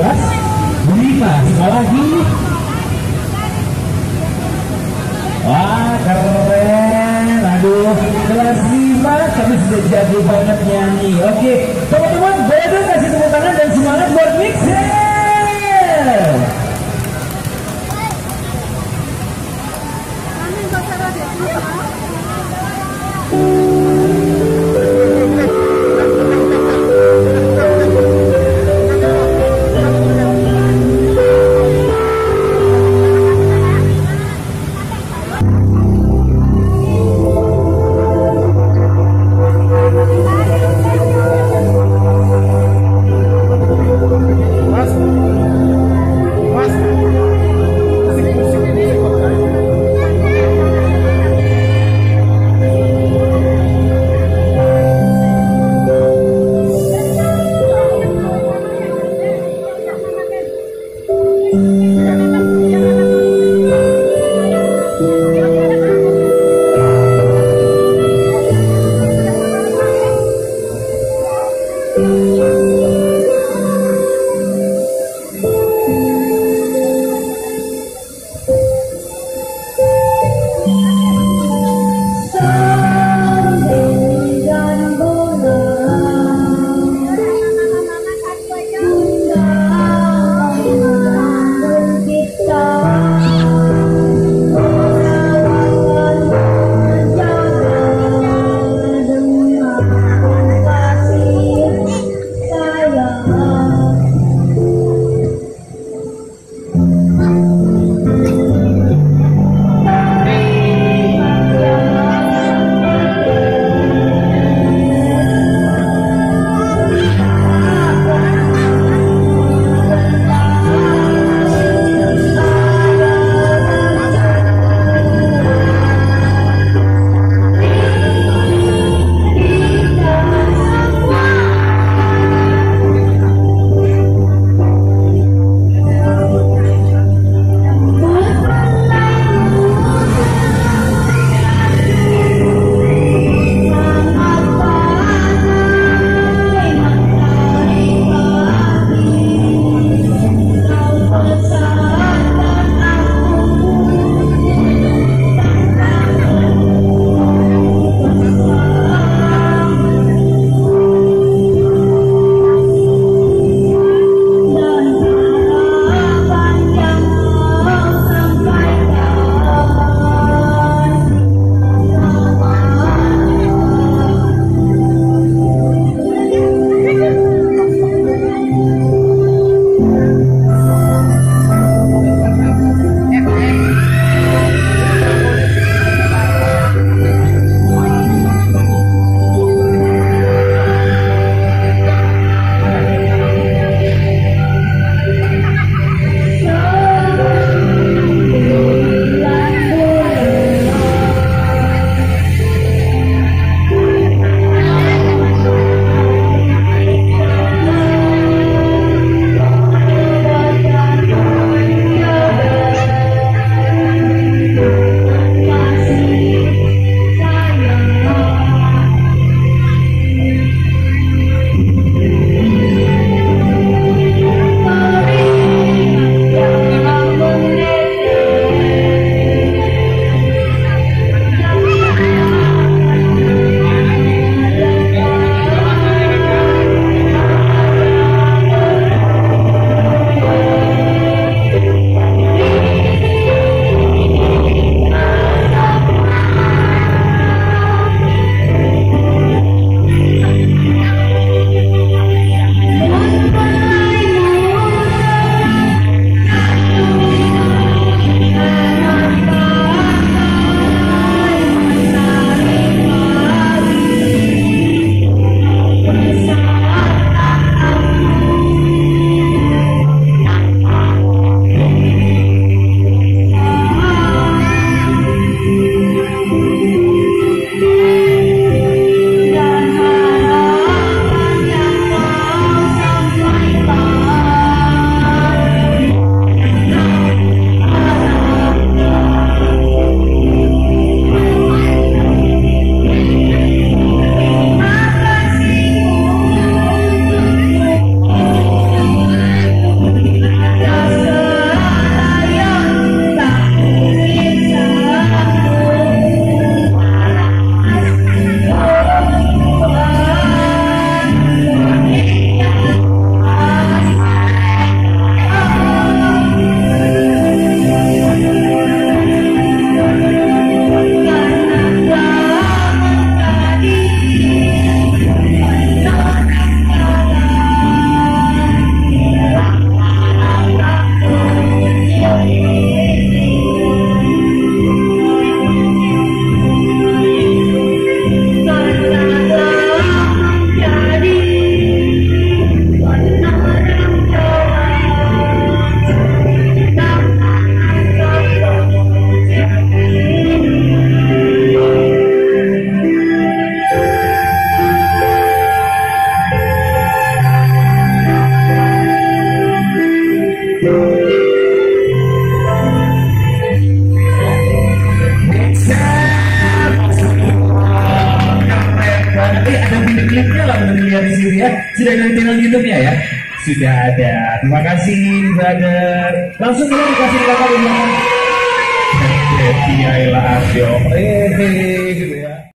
kelas lima sekali lagi wah keren. Aduh kelas lima tapi sudah jadi banget nyanyi. Oke teman-teman boleh dong kasih tepuk tangan dan semangat buat Mixer Amin, klipnya lah udah dilihat di sini ya. Sudah ada channel YouTube-nya ya? Sudah ada. Terima kasih, brother. Langsung kita dikasih kakak di belakang. Happy Ayla Eh, gitu ya.